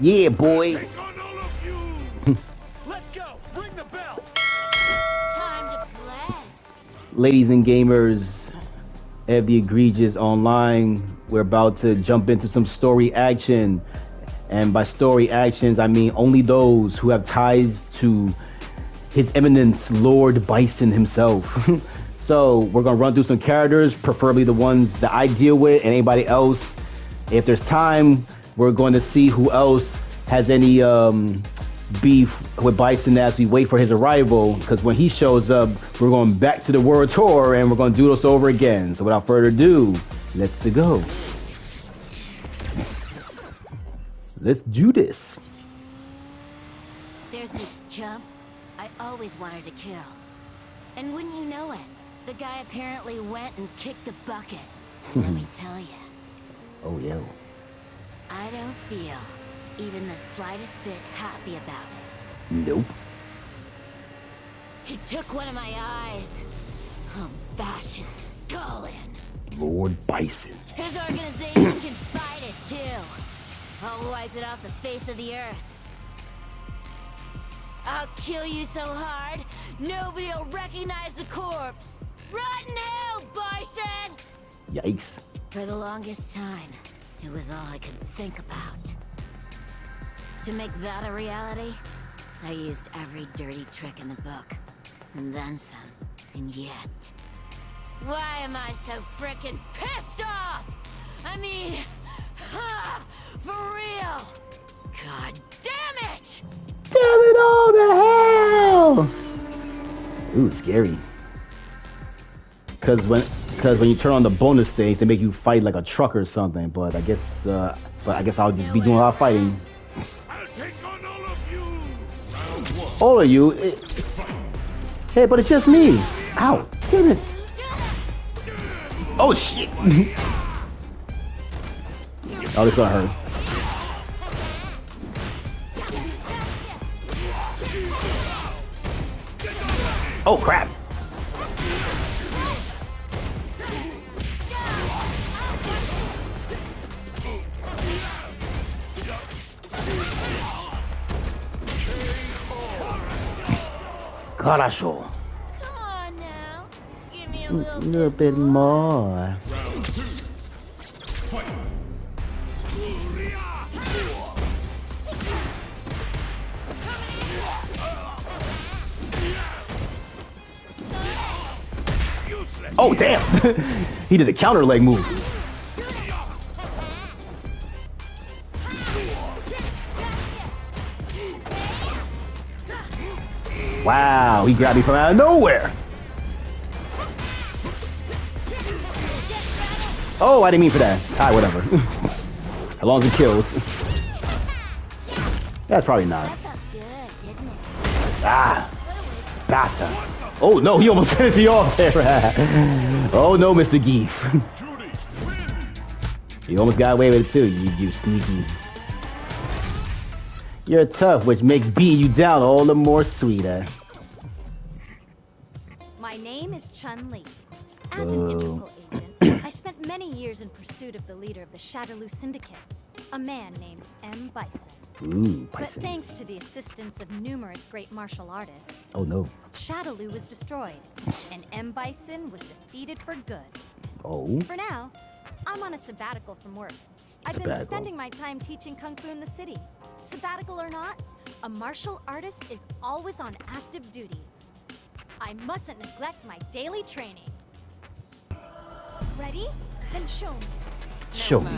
Yeah, boy. Take on all of you. Let's go. Ring the bell. Time to play. Ladies and gamers of the egregious online, we're about to jump into some story action. And by story actions, I mean only those who have ties to His Eminence Lord Bison himself. so we're gonna run through some characters, preferably the ones that I deal with, and anybody else. If there's time, we're going to see who else has any um, beef with Bison as we wait for his arrival. Because when he shows up, we're going back to the world tour and we're going to do this over again. So without further ado, let's go. Let's do this. There's this chump I always wanted to kill. And wouldn't you know it, the guy apparently went and kicked the bucket. Let me tell you, Oh yeah. I don't feel even the slightest bit happy about it. Nope. He took one of my eyes. I'll bash his skull in. Lord Bison. His organization can fight it too. I'll wipe it off the face of the earth. I'll kill you so hard, nobody'll recognize the corpse. Right now, Bison! Yikes. For the longest time, it was all I could think about. To make that a reality, I used every dirty trick in the book. And then some. And yet... Why am I so frickin' pissed off? I mean... For real! God damn it! Damn it all to hell! Ooh, scary. Cause when, cause when you turn on the bonus stage, they make you fight like a truck or something. But I guess, uh, but I guess I'll just be doing a lot of fighting. All of you. It, hey, but it's just me. Ow! Damn it! Oh shit! oh, this gonna hurt. Oh crap! Хорошо. Come on now. Give me a A little little bit more. Round two. Fight. Useless. Oh damn! he did a counter leg move. Wow, he grabbed me from out of nowhere. Oh, I didn't mean for that. Alright, whatever. as long as it kills. That's probably not. Ah, basta. Oh no, he almost finished me off there. oh no, Mr. Geef. You almost got away with it too, you, you sneaky. You're tough, which makes beating you down all the more sweeter. My name is Chun Li. As an Whoa. Interpol agent, I spent many years in pursuit of the leader of the Shadaloo Syndicate, a man named M. Bison. Ooh, But thanks to the assistance of numerous great martial artists, Oh no. Shadaloo was destroyed, and M. Bison was defeated for good. Oh. For now, I'm on a sabbatical from work. I've been spending my time teaching Kung Fu in the city. Sabbatical or not, a martial artist is always on active duty. I mustn't neglect my daily training. Ready? Then show me. Show me.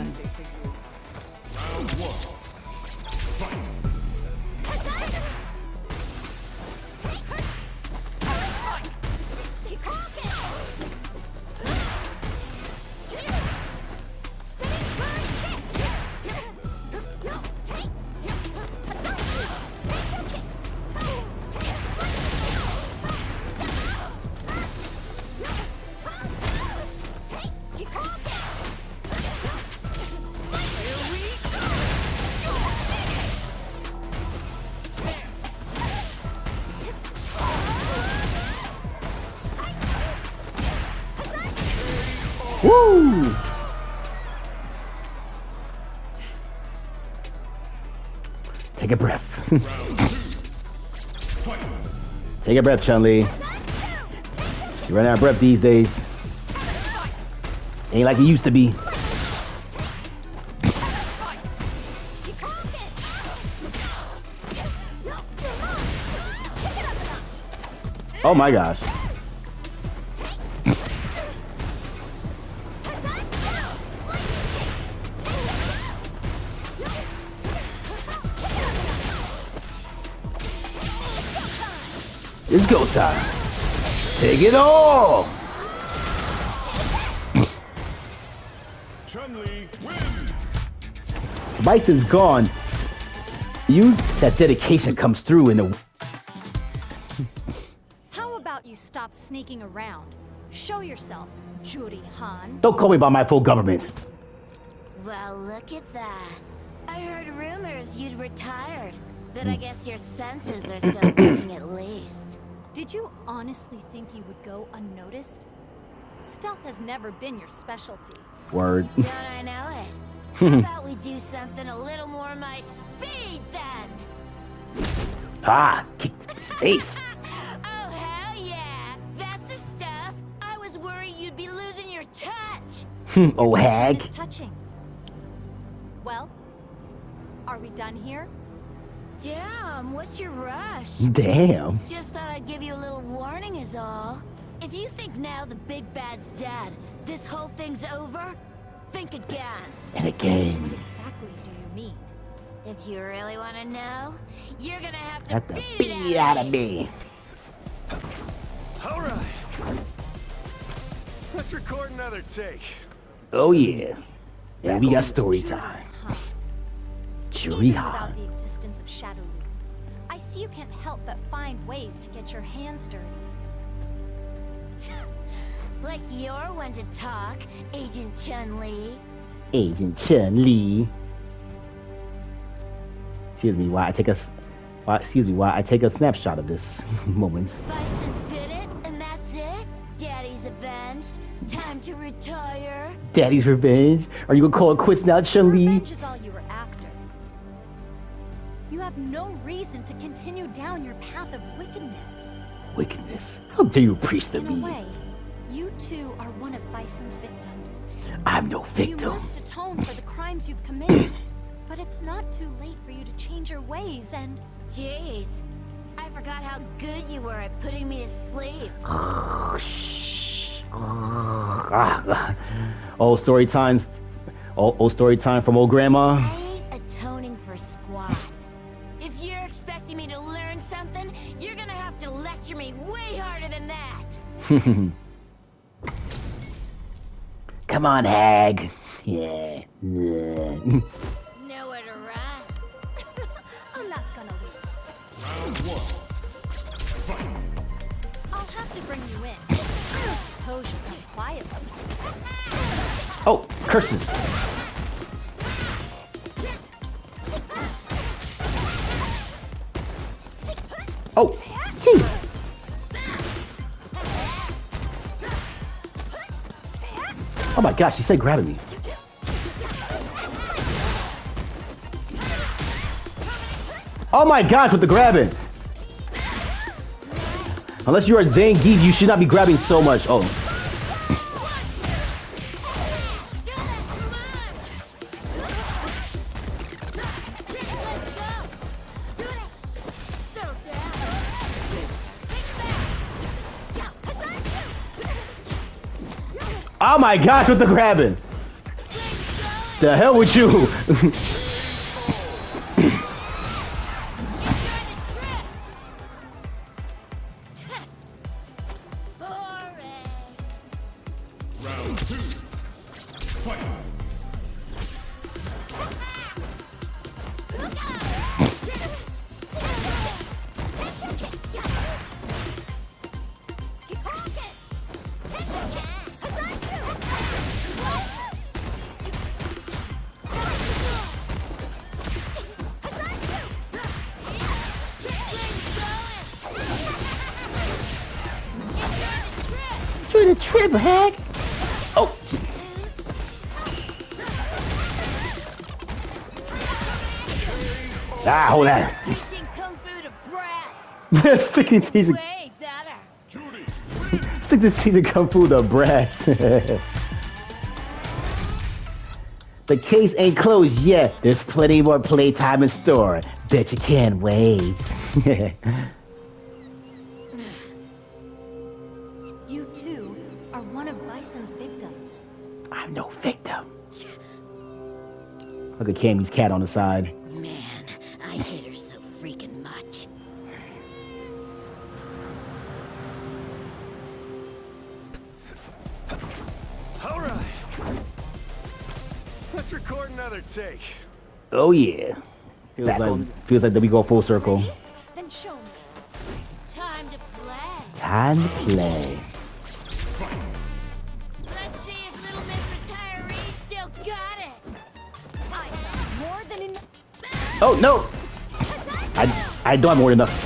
Woo! Take a breath. Take a breath, Chun-Li. You run out of breath these days. Ain't like it used to be. Oh my gosh. Go time. Take it all. Chun-Li wins! Bison's gone. Use that dedication comes through in the. How about you stop sneaking around? Show yourself, Juri Han. Don't call me by my full government. Well, look at that. I heard rumors you'd retired, but I hmm. guess your senses are still working at least. Did you honestly think you would go unnoticed? Stealth has never been your specialty. Word. Don't I know it? How about we do something a little more my speed then? ah, kick his face. Oh, hell yeah! That's the stuff! I was worried you'd be losing your touch! oh, Sun hag. touching. Well, are we done here? Damn, what's your rush? Damn. Just thought I'd give you a little warning is all. If you think now the big bad's dead, this whole thing's over, think again. And What again. exactly do you mean? If you really want to know, you're gonna have to Have to beat, beat it out of eh? me. All right. Let's record another take. Oh, yeah. And we got story time. Without the existence of Shadaloo, I see you can't help but find ways to get your hands dirty. Like you're one to talk, Agent Chun-Li. Agent Chun Li. Excuse me, why I take a, why, excuse me, why I take a snapshot of this moment. Bison bit it, and that's it? Daddy's avenged. Time to retire. Daddy's revenge. Are you gonna call it quits now, Chun Li? No reason to continue down your path of wickedness. Wickedness. How dare you preach to In me? way, you too are one of Bison's victims. I'm no victim. You victim. must atone for the crimes you've committed. but it's not too late for you to change your ways and Jeez. I forgot how good you were at putting me to sleep. Shh. Ah, Old story time. Old, old story time from old grandma. Me way harder than that. Come on, hag. Yeah. yeah. Nowhere to run. Oh my gosh, she said grabbing me. Oh my gosh, with the grabbing. Unless you're a Zangief, you should not be grabbing so much. Oh. Oh my gosh, with the grabbing. The hell with you. To trip, hag. Oh. Ah, hold that. Stick to teaching, Way better. Judy, to teaching kung fu to brats. the case ain't closed yet. There's plenty more playtime in store. Bet you can't wait. Look at Cammy's cat on the side. Man, I hate her so freaking much. all right. Let's record another take. Oh yeah. Feels Back like on- feels like that we go full circle. Then show me. Time to play. Time to play. Oh no! I I don't have more than enough.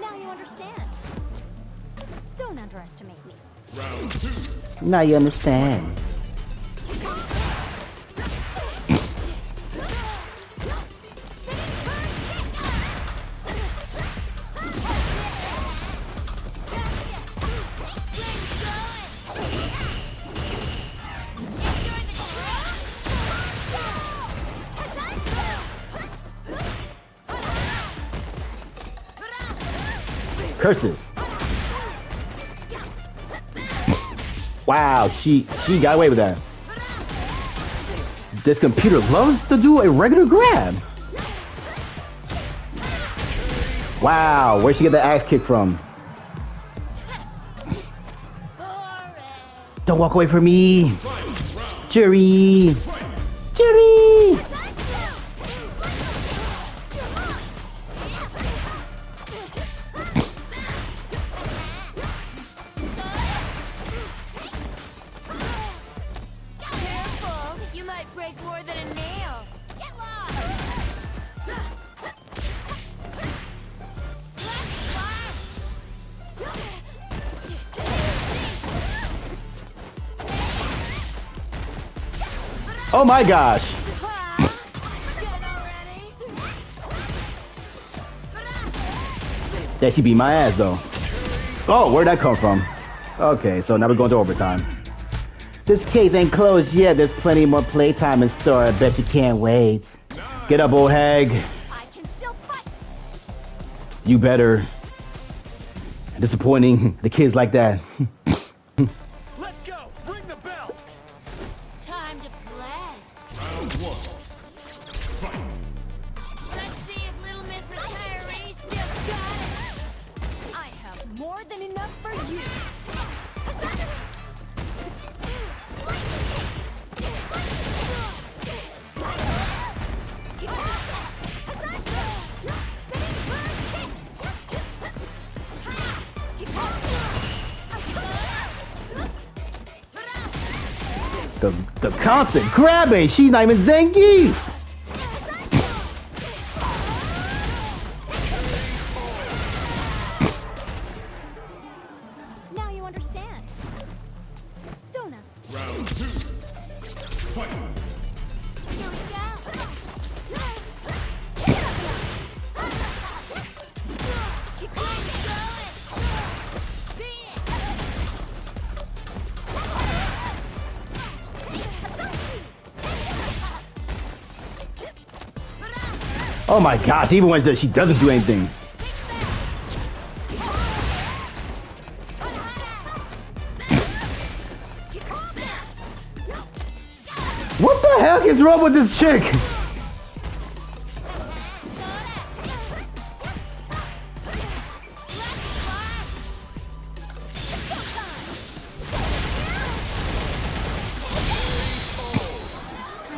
Now you understand. Don't underestimate me. Round two. Now you understand. Curses. Wow, she she got away with that. This computer loves to do a regular grab. Wow, where'd she get the axe kick from? Don't walk away from me. Juri. My gosh. That she beat my ass though. Oh, where'd that come from? Okay, so now we're going to overtime. This case ain't closed yet. There's plenty more playtime in store. I bet you can't wait. Get up, old hag. You better. Disappointing the kids like that. The constant grabbing. She's not even Zangief. Oh my gosh, even when she doesn't do anything. What the heck is wrong with this chick?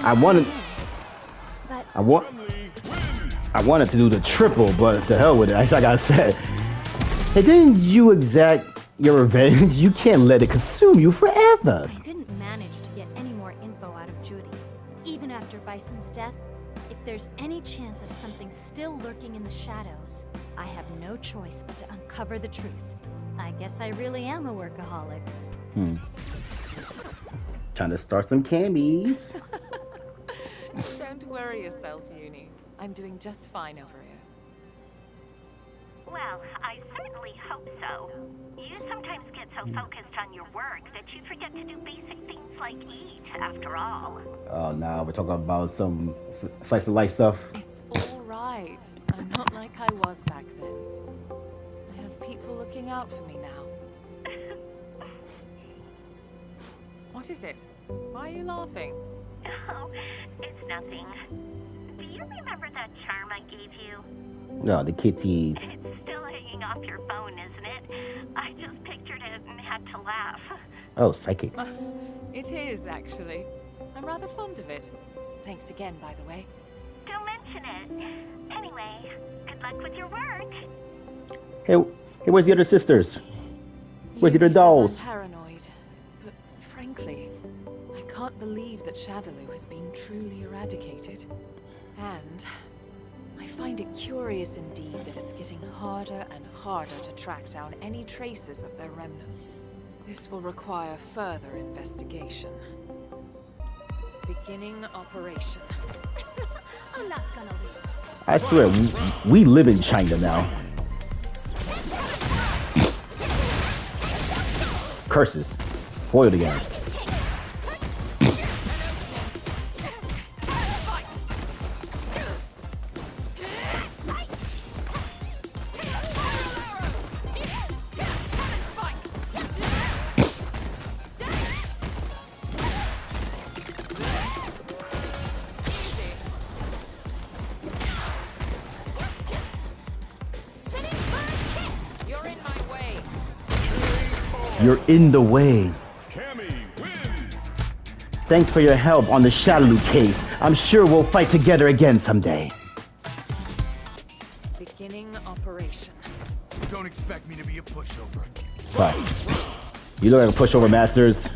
I wanted I want. I wanted to do the triple, but to hell with it. Actually, I gotta say. Hey, didn't you exact your revenge? You can't let it consume you forever. I didn't manage to get any more info out of Juri. Even after Bison's death, if there's any chance of something still lurking in the shadows, I have no choice but to uncover the truth. I guess I really am a workaholic. Hmm. Trying to start some camis. Don't worry yourself, Juni. I'm doing just fine over here. Well, I certainly hope so. You sometimes get so hmm. focused on your work that you forget to do basic things like eat, after all. Uh, oh, now we're talking about some slice of life stuff. It's all right. I'm not like I was back then. I have people looking out for me now. What is it? Why are you laughing? Oh, it's nothing. Do you remember that charm I gave you? No, the kitties. It's still hanging off your phone, isn't it? I just pictured it and had to laugh. Oh, psychic. Uh, it is, actually. I'm rather fond of it. Thanks again, by the way. Don't mention it. Anyway, good luck with your work. Hey, hey, where's the other sisters? Where's the other says dolls? I'm paranoid, but frankly, I can't believe that Shadaloo has been truly eradicated. And I find it curious indeed that it's getting harder and harder to track down any traces of their remnants. This will require further investigation. Beginning operation. I'm not gonna lose. I swear, we, we live in China now. Curses. Foiled again. You're in the way. Thanks for your help on the Shadaloo case. I'm sure we'll fight together again someday. Beginning operation. Don't expect me to be a pushover. But you look like a pushover, Masters.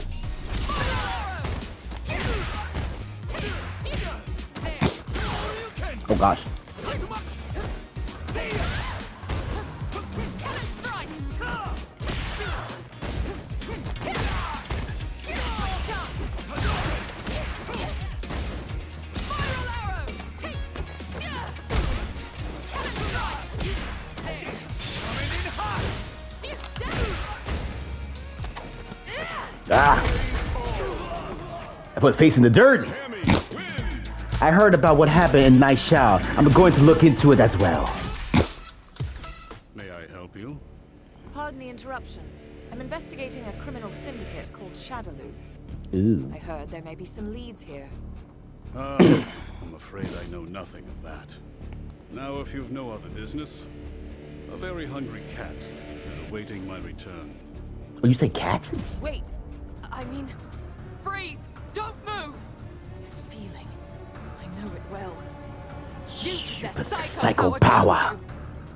Ah! I put his face in the dirt. I heard about what happened in Nayshall. I'm going to look into it as well. May I help you? Pardon the interruption. I'm investigating a criminal syndicate called Shadaloo. Ooh. I heard there may be some leads here. Ah, I'm afraid I know nothing of that. Now, if you've no other business, a very hungry cat is awaiting my return. Oh, you say cat? Wait, I mean, freeze! Don't move! This feeling, I know it well. You possess possess psycho, psycho power. power.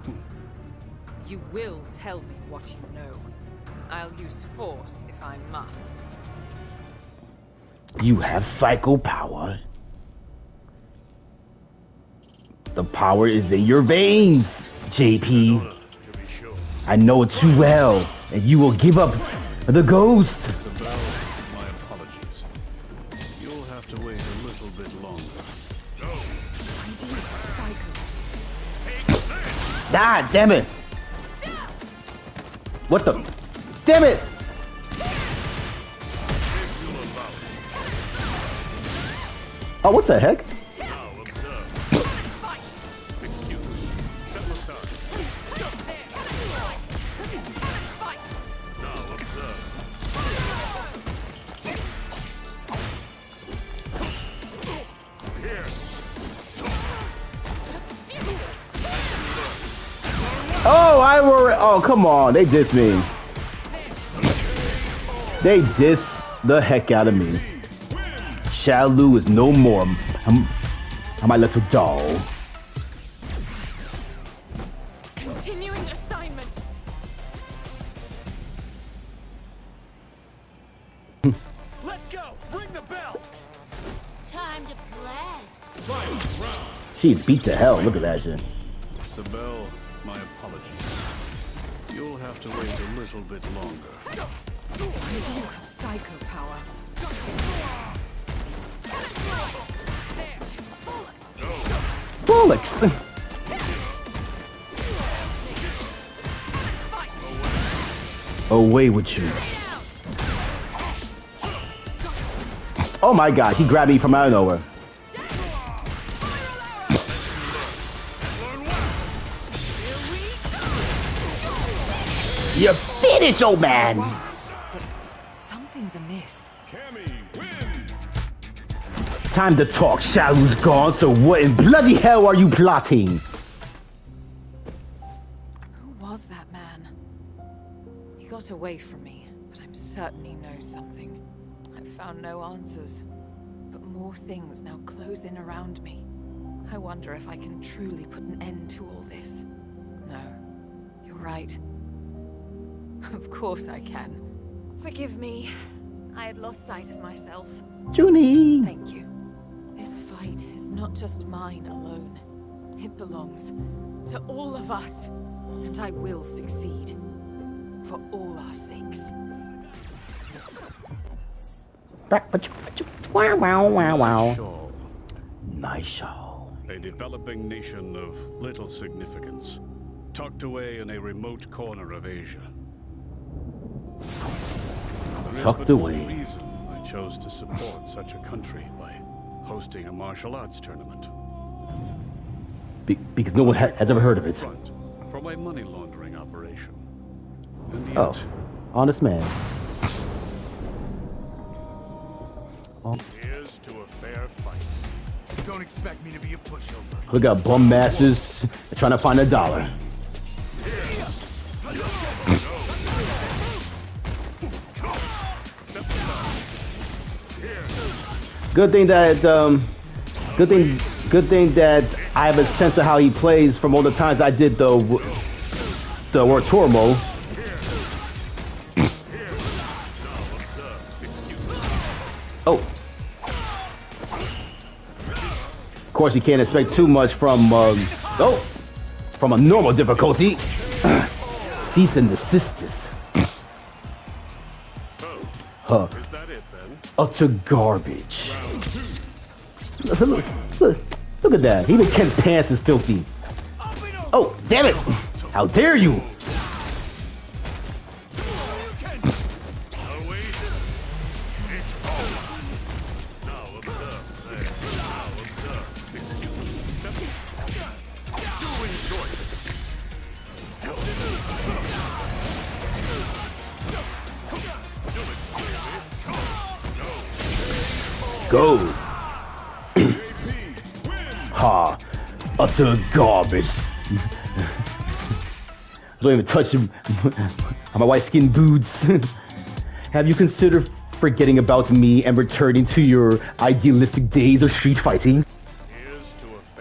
You You will tell me what you know. I'll use force if I must. You have psycho power. The power is in your veins, JP. To be sure. I know it too well, and you will give up the ghost. Ah, damn it! What the? Damn it! Oh, what the heck? Oh, I were. Oh, come on. They diss me. They diss the heck out of me. Shadaloo is no more. I'm, I'm my little doll. Continuing assignment. Let's go. Ring the bell. Time to play. She beat the hell. Look at that shit. To wait a little bit longer. You have psycho power. Away with you. Oh my gosh, he grabbed me from out of nowhere. Finish, old man. Something's amiss. Time to talk. Shadaloo's gone, so what in bloody hell are you plotting? Who was that man? He got away from me, but I'm certain he knows something. I've found no answers, but more things now close in around me. I wonder if I can truly put an end to all this. No, you're right. Of course I can. Forgive me. I had lost sight of myself. Juni. Thank you. This fight is not just mine alone. It belongs to all of us. And I will succeed. For all our sakes. Wow, wow, wow, wow. Shaw, Nayshall. a developing nation of little significance, tucked away in a remote corner of Asia. There is Tucked but away. one reason I chose to support such a country by hosting a martial arts tournament. Be- because no one ha- has ever heard of it. For my money laundering operation. And yet, Oh, honest man. here's to a fair fight. Don't expect me to be a pushover. We got bum masters trying to find a dollar. Good thing that um, good thing, good thing that I have a sense of how he plays from all the times I did the the War Tormo. Oh, Of course, you can't expect too much from, um, oh, from a normal difficulty. Cease and desist this. Huh. Is that it then? Utter garbage. Look, look, at that. Even Ken's pants is filthy. Oh, damn it. How dare you? Utter garbage. Don't even touch my white skin boots. Have you considered forgetting about me and returning to your idealistic days of street fighting?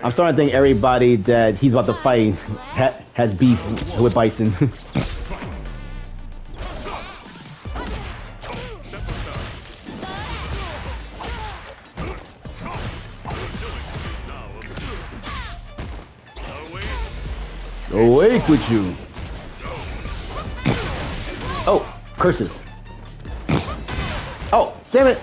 I'm starting to think everybody that he's about to fight ha- has beef with Bison. with you. Oh, curses. Oh, damn it.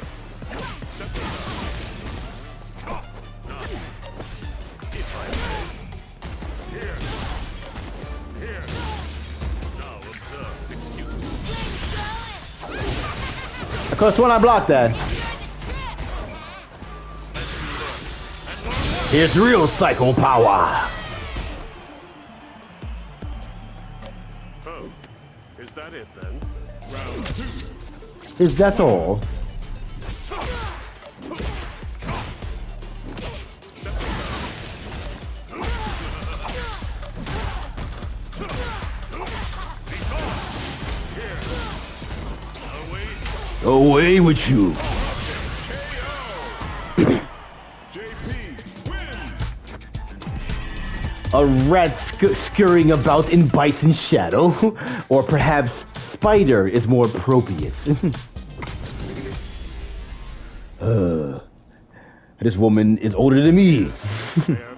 I have sworn I blocked that. Here's real psycho power. Is that all? Away with you. A rat sc- scurrying about in Bison's shadow, or perhaps spider is more appropriate. this woman is older than me.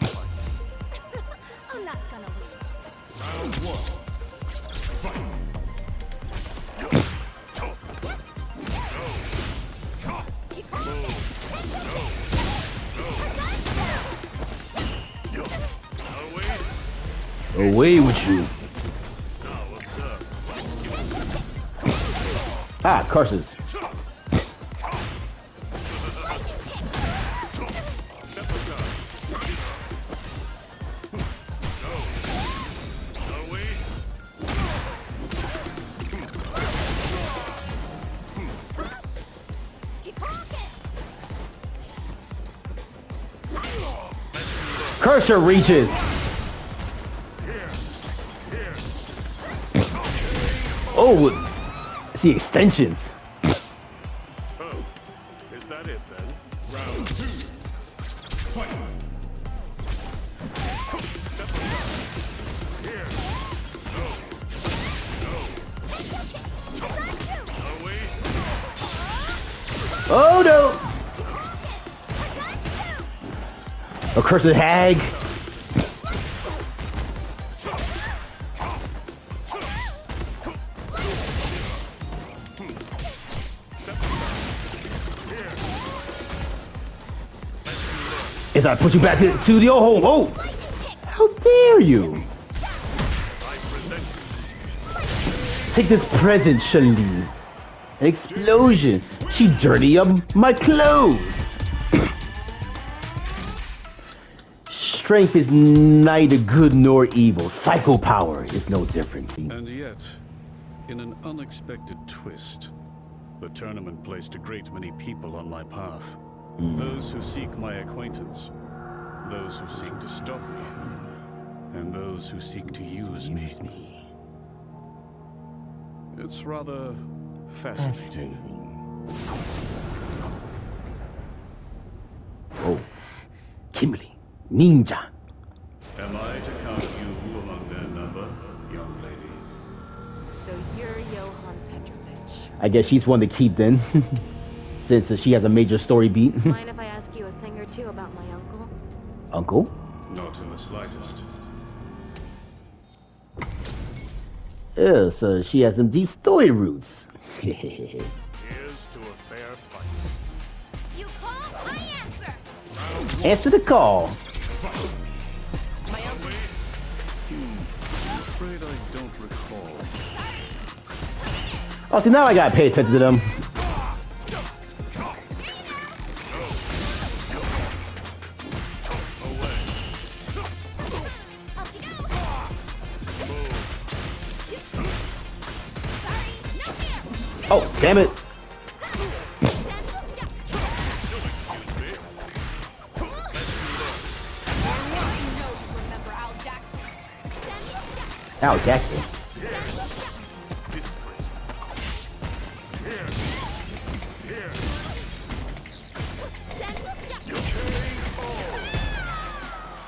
Cursor reaches. Oh, I see extensions. Oh, is that it then? Round two. Fight. Oh no! A cursed hag. Put you back to to the old home. Oh! How dare you! Take this present, Shali. An explosion. She dirty up my clothes. Strength is neither good nor evil. Psycho power is no different. And yet, in an unexpected twist, the tournament placed a great many people on my path. Hmm. Those who seek my acquaintance, those who seek to stop me, and those who seek to use me. It's rather fascinating. Oh, Kimberly, ninja. Am I to count you among their number, young lady? So you're Johann Petrovich. I guess she's one to keep then, since she has a major story beat. Mind if I ask you a thing or two about my uncle? Uncle? Not in the slightest. Yeah, uh, so she has some deep story roots. Here's to a fair fight. You call, I answer. Answer the call. My uncle. Afraid I don't recall. Oh, see, now I gotta pay attention to them. Damn it. Al Jackson.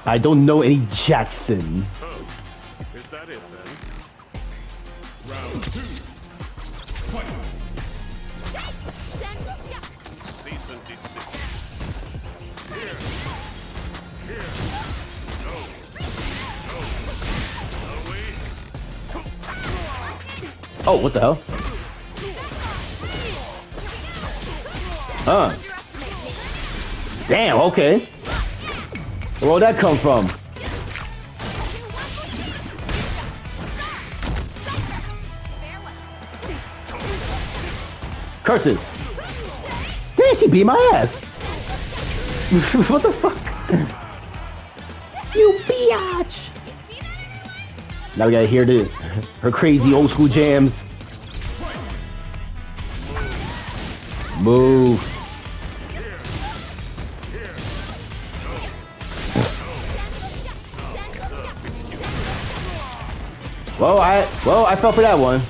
I don't know any Jackson. Oh, what the hell? Huh. Damn, okay. Where'd that come from? Curses. Damn, she beat my ass. what the fuck? You biatch. Now we gotta hear the her crazy old school jams. Move. Well, I well I fell for that one.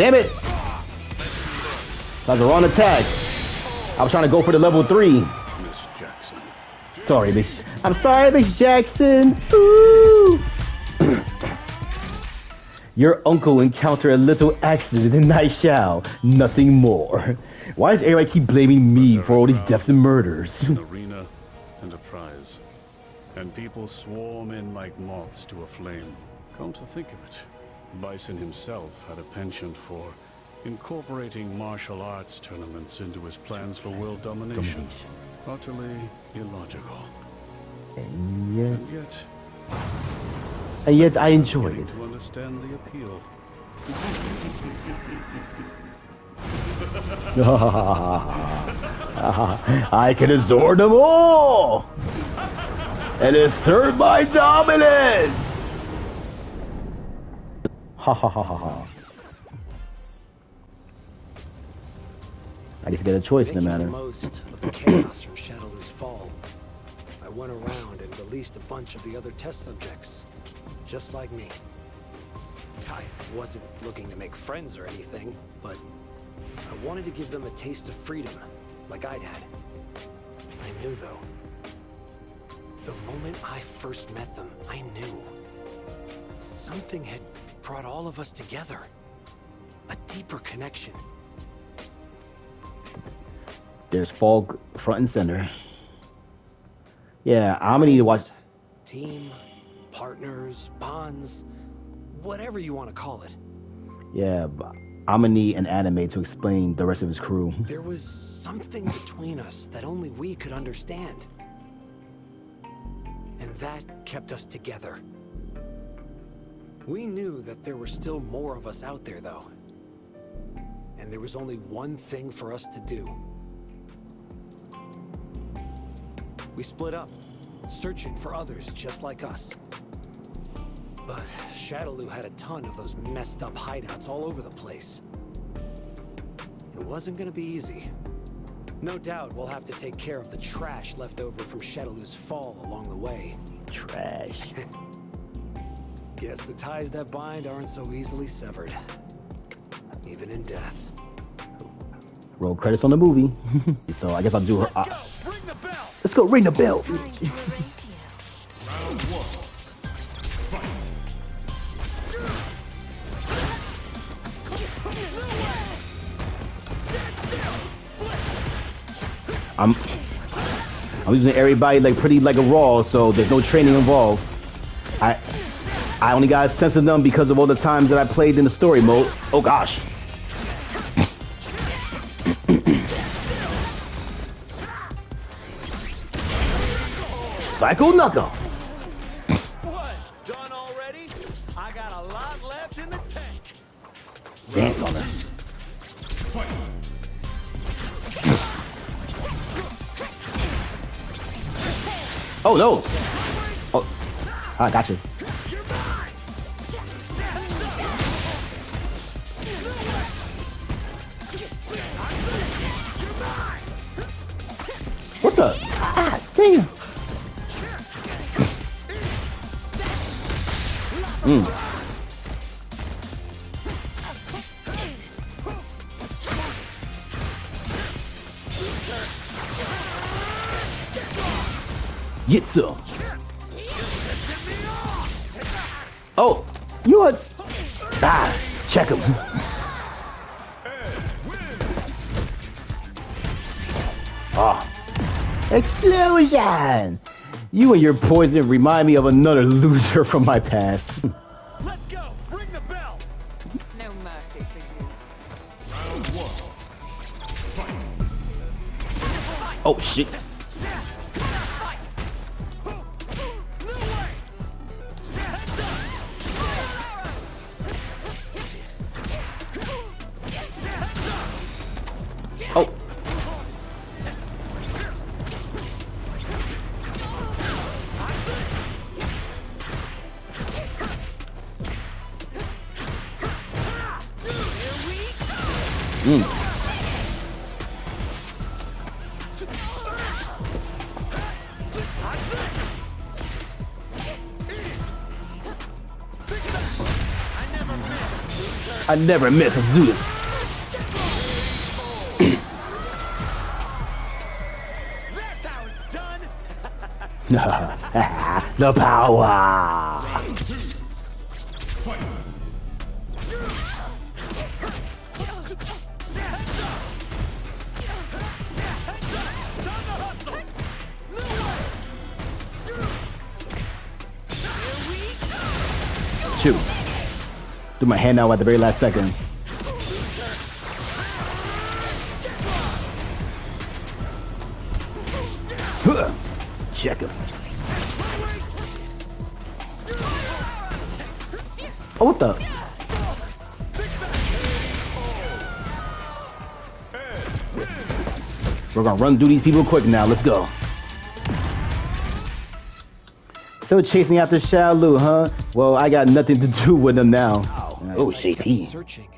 Damn it! That was the wrong attack. I was trying to go for the level three. Miss Jackson. Sorry, Miss. I'm sorry, Miss Jackson. Ooh. Your uncle encountered a little accident in Night Nayshall. Nothing more. Why does everybody keep blaming me for all these deaths and murders? An arena and a prize. And people swarm in like moths to a flame. Come to think of it, Bison himself had a penchant for incorporating martial arts tournaments into his plans for world domination. Utterly illogical. and yet, And yet, and yet I enjoy it. to understand the appeal. I can absorb them all and assert my dominance. Ha ha ha ha ha. I guess you get a choice in the matter. the most of the chaos from Shadaloo's fall, I went around and released a bunch of the other test subjects, just like me. I wasn't looking to make friends or anything, but I wanted to give them a taste of freedom, like I'd had. I knew, though. The moment I first met them, I knew. Something had brought all of us together. A deeper connection. There's Fog front and center. Yeah, I'm gonna need to watch. Team, partners, bonds, whatever you want to call it. Yeah, but I'm gonna need an anime to explain the rest of his crew. There was something between us that only we could understand. And that kept us together. We knew that there were still more of us out there, though. And there was only one thing for us to do. We split up, searching for others just like us. But Shadaloo had a ton of those messed up hideouts all over the place. It wasn't gonna be easy. No doubt we'll have to take care of the trash left over from Shadaloo's fall along the way. Trash. Guess the ties that bind aren't so easily severed. Even in death. Roll credits on the movie. so I guess I'll do her. Uh, Go! Ring the bell! let's go ring the bell. Time to erase you. I'm I'm using everybody like pretty like a raw, so there's no training involved. I I only got a sense of them because of all the times that I played in the story mode. Oh gosh. Psycho Knuckle. What? Done already? I got a lot left in the tank. Dance on her. Oh no! Oh, I got you. You and your poison remind me of another loser from my past. Let's go! Ring the bell! No mercy for you. oh shit! I never miss. Let's do this. The power. Shoot. Do my hand out at the very last second. Check him. Oh, what the? We're gonna run through these people quick now. Let's go. So chasing after Shalu, huh? Well, I got nothing to do with them now. Oh, As I JP. Searching.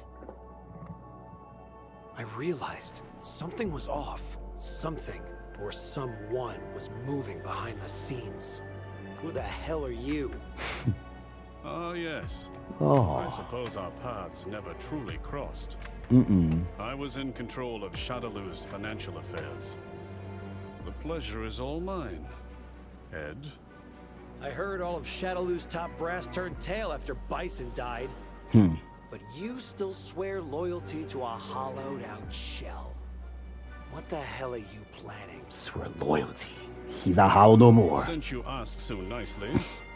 I realized something was off. Something or someone was moving behind the scenes. Who the hell are you? Ah, yes. Oh. I Oh, suppose our paths never truly crossed. mm-mm. I was in control of Shadaloo's financial affairs. The pleasure is all mine. Ed, I heard all of Shadaloo's top brass turned tail after Bison died. Hmm. But you still swear loyalty to a hollowed out shell. What the hell are you planning? Swear loyalty. He's not hollow no more. since you asked so nicely,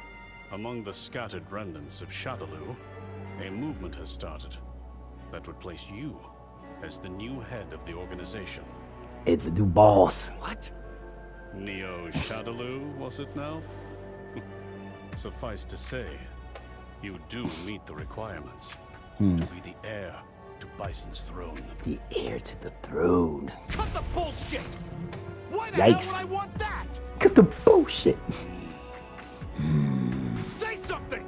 among the scattered remnants of Shadaloo, a movement has started that would place you as the new head of the organization. It's a new boss. What? Neo Shadaloo, was it now? Suffice to say, you do meet the requirements Hmm. to be the heir to Bison's throne. The heir to the throne. Cut the bullshit! Why the Yikes. hell would I want that? Cut the bullshit. Say something!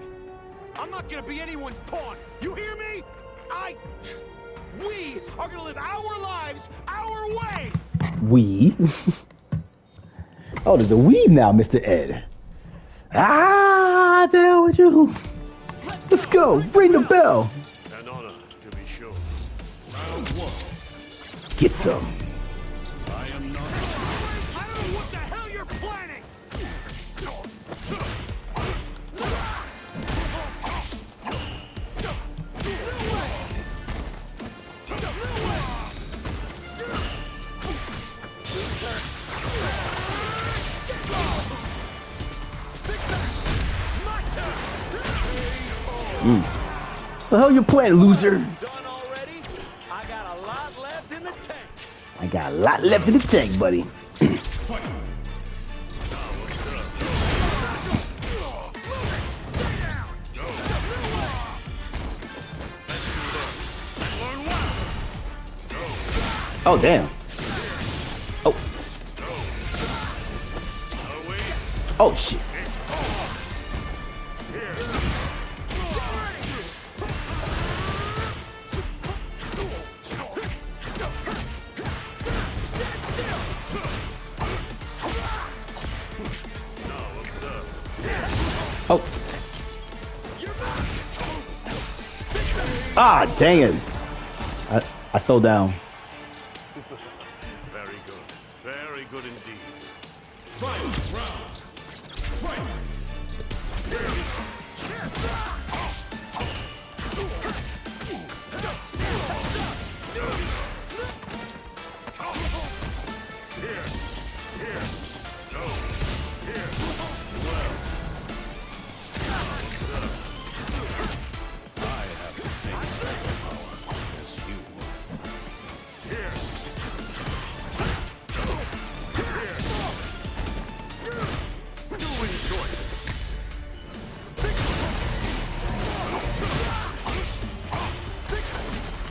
I'm not gonna be anyone's pawn. You hear me? I. We are gonna live our lives our way! We. oh, there's a we now, Mr. Ed. Ah, the hell with you. Let's go. Ring the bell. An honor, to be sure. Round one. Get some. The hell you playing, loser? I got a lot left in the tank. I got a lot left in the tank, buddy. Oh, damn. Oh. Oh, shit. Dang it. I, I sold down.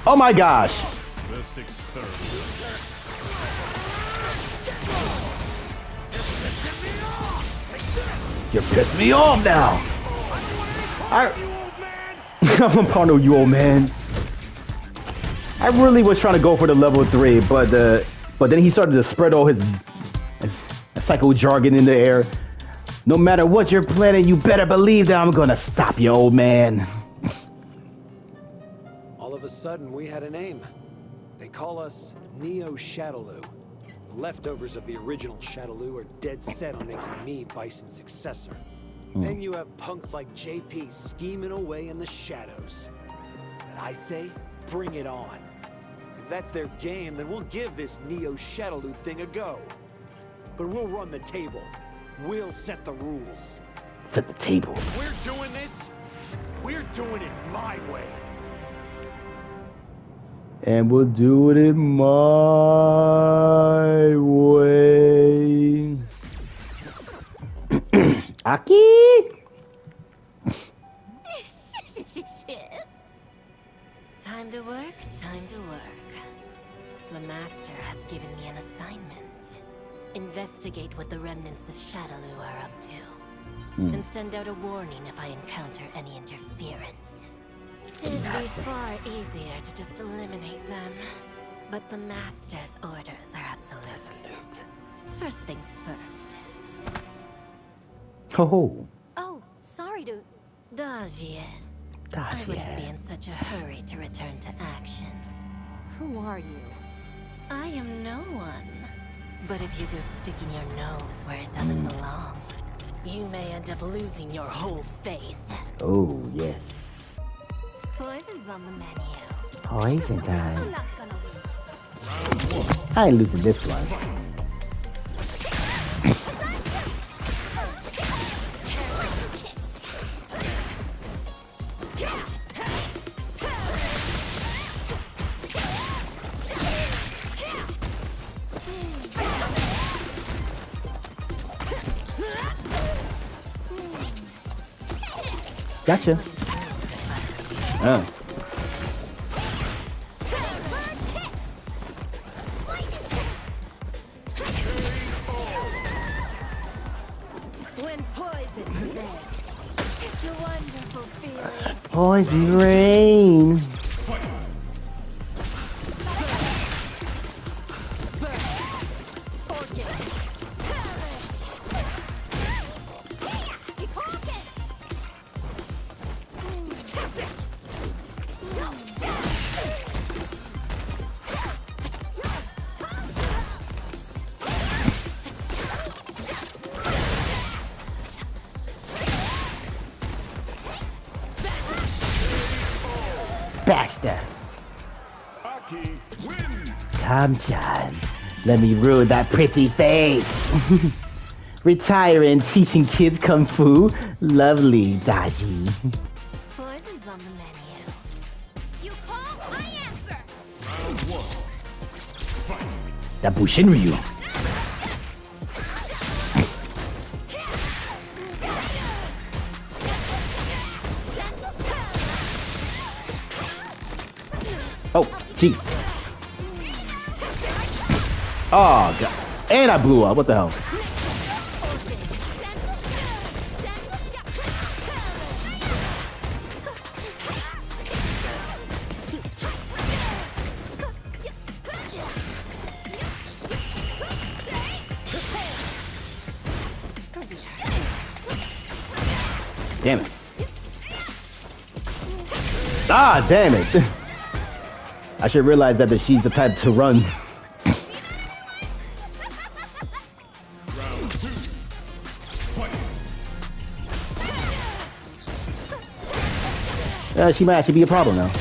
Oh my gosh. You're pissing me off now. I, I'm a partner with you, old man. I really was trying to go for the level three, but uh, but then he started to spread all his psycho jargon in the air. No matter what you're planning, you better believe that I'm gonna stop you, old man. All of a sudden, we had a name. They call us Neo Shadaloo. The leftovers of the original Shadaloo are dead set on making me Bison's successor. Hmm. Then you have punks like JP scheming away in the shadows. But I say, bring it on. If that's their game, then we'll give this Neo Shadaloo thing a go. But we'll run the table. We'll set the rules. Set the table. We're doing this. We're doing it my way. And we'll do it in my way. A.K.I.! Time to work, time to work. The Master has given me an assignment. Investigate what the remnants of Shadaloo are up to. Hmm. And send out a warning if I encounter any interference. It'd be far easier to just eliminate them. But the Master's orders are absolute. First things first. Oh, Oh, sorry to... Dajie. I wouldn't be in such a hurry to return to action. Who are you? I am no one. But if you go sticking your nose where it doesn't belong, you may end up losing your whole face. oh yes. Poison's on the menu. Poison time. I ain't losing this one. Gotcha. When poison prevails, it's a wonderful feeling. Poison rain. Bash that. A.K.I. wins. Come, John. Let me ruin that pretty face. Retiring, teaching kids kung fu. Lovely, Daji. Poison's on the menu. You call, I answer! That Bushin Ryu. Oh, Oh, God. And I blew up. What the hell? Damn it. Ah, damn it. I should realize that the she's the type to run. Uh, she might actually be a problem now.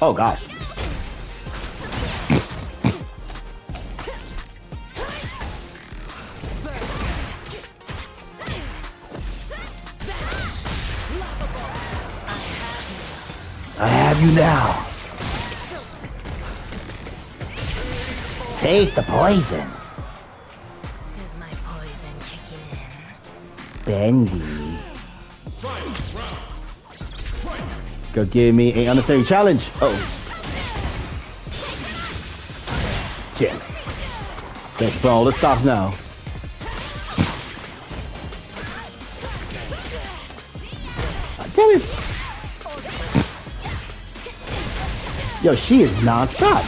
Oh gosh. Have you now. Take the poison, Is my poison kicking in? Bendy. Go give me a unnecessary challenge. Oh. Shit. Guess put all the stops now. Yo, she is non-stop.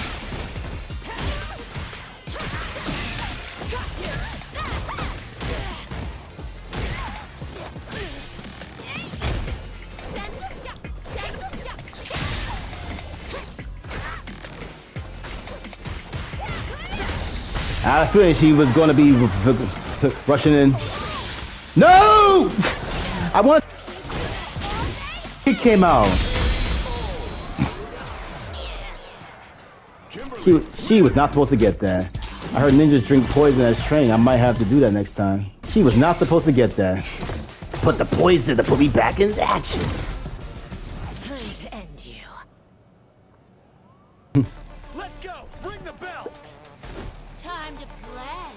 I feel she was going to be rushing in. No! I want... It came out. She, she was not supposed to get that. I heard ninjas drink poison as training. I might have to do that next time. She was not supposed to get that. Put the poison to put me back in action. Time to end you. Let's go! Ring the bell! Time to play.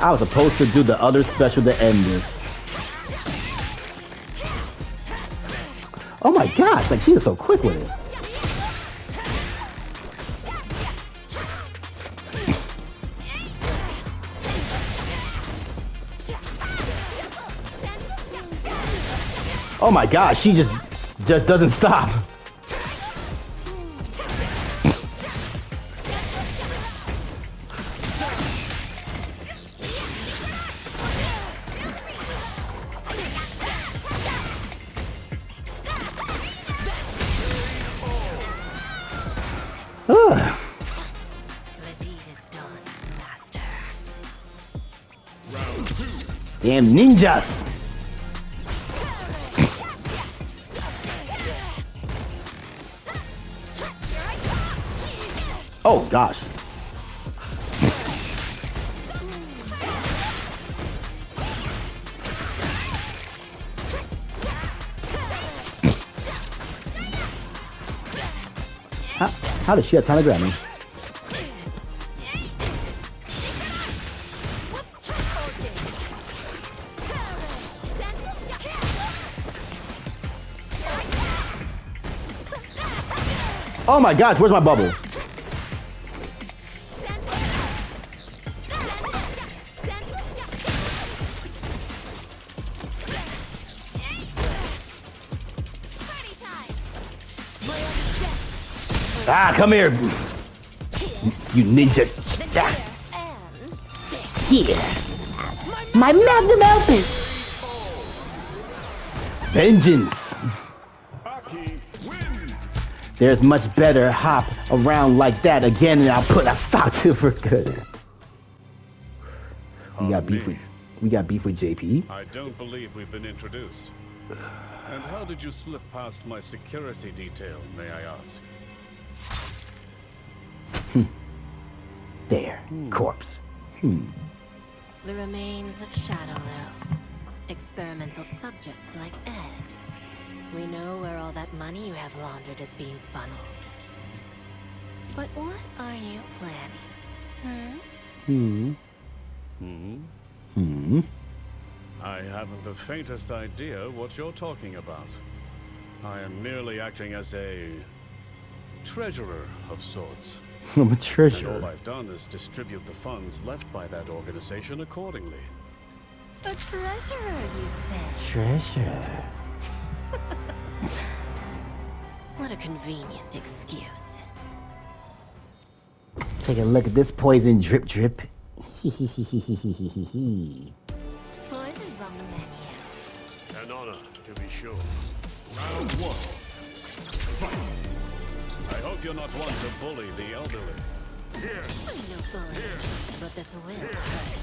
I was supposed to do the other special to end this. Oh my gosh, like she is so quick with it. Oh my gosh, she just just doesn't stop. Ugh. The deed is done, Master. Damn ninjas! Oh gosh. How, how did she have time to grab me? Oh my gosh, where's my bubble? Ah, come here. You ninja. Ah. Here. My magnum opus. Vengeance. There's much better hop around like that again and I'll put a stop to it for good. We got beef with we got beef with JP. I don't believe we've been introduced. And how did you slip past my security detail, may I ask? There. Corpse. Hmm. The remains of Shadaloo. Experimental subjects like Ed. We know where all that money you have laundered is being funneled. But what are you planning? Hmm? Hmm. Hmm? Hmm. I haven't the faintest idea what you're talking about. I am merely acting as a treasurer of sorts. I'm a And all. I've done is distribute the funds left by that organization accordingly. A treasurer, you say? Treasure. What a convenient excuse. Take a look at this poison drip drip. Poison's on the menu. An honor, to be sure. Round one. Hope you're not one to bully the elderly. I'm no bully, but this will hurt.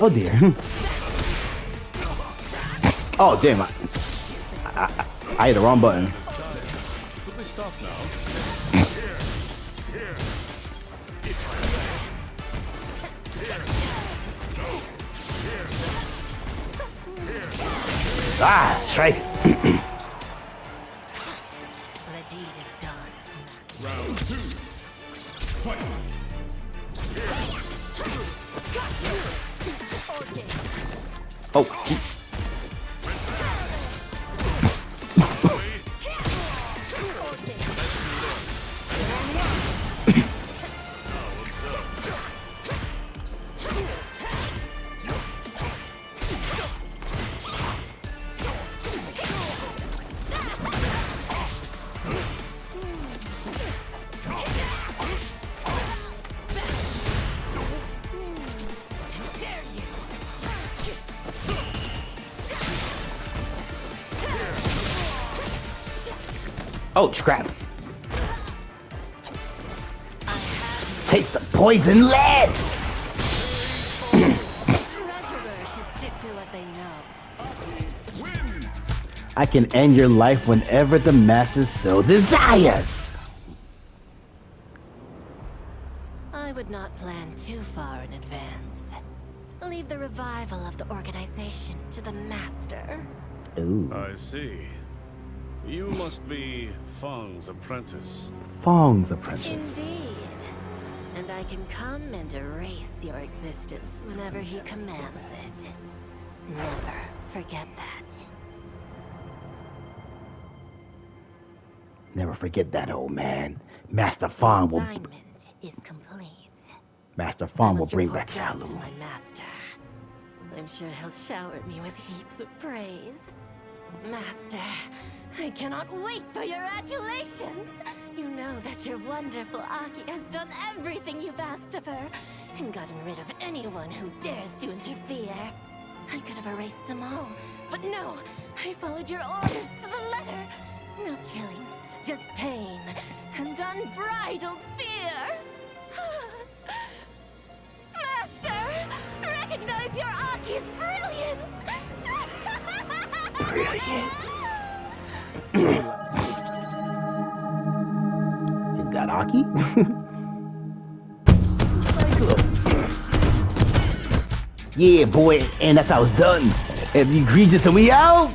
Oh dear. oh damn! I, I, I hit the wrong button. Oh, scrap. Take the poison lead! I can end your life whenever the masses so desires. I would not plan too far in advance. Leave the revival of the organization to the master. Ooh. I see. You must be Fang's apprentice. Fang's apprentice. Indeed. And I can come and erase your existence whenever he commands it. Never forget that. Never forget that, old man. Master Fang will. Assignment is complete. Master Fang will bring back back Shalu. to my master. I'm sure he'll shower me with heaps of praise. Master, I cannot wait for your adulations. You know that your wonderful A.K.I. has done everything you've asked of her, and gotten rid of anyone who dares to interfere. I could have erased them all, but no, I followed your orders to the letter. No killing, just pain and unbridled fear. Master, recognize your A.K.I.'s brilliance! Is that A.K.I.? yeah, boy, and that's how it's done. If you egregious and we out.